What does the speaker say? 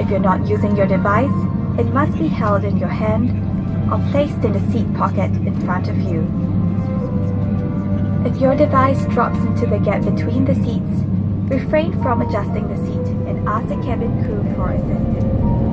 If you're not using your device, it must be held in your hand or placed in the seat pocket in front of you. If your device drops into the gap between the seats, refrain from adjusting the seat and ask the cabin crew for assistance.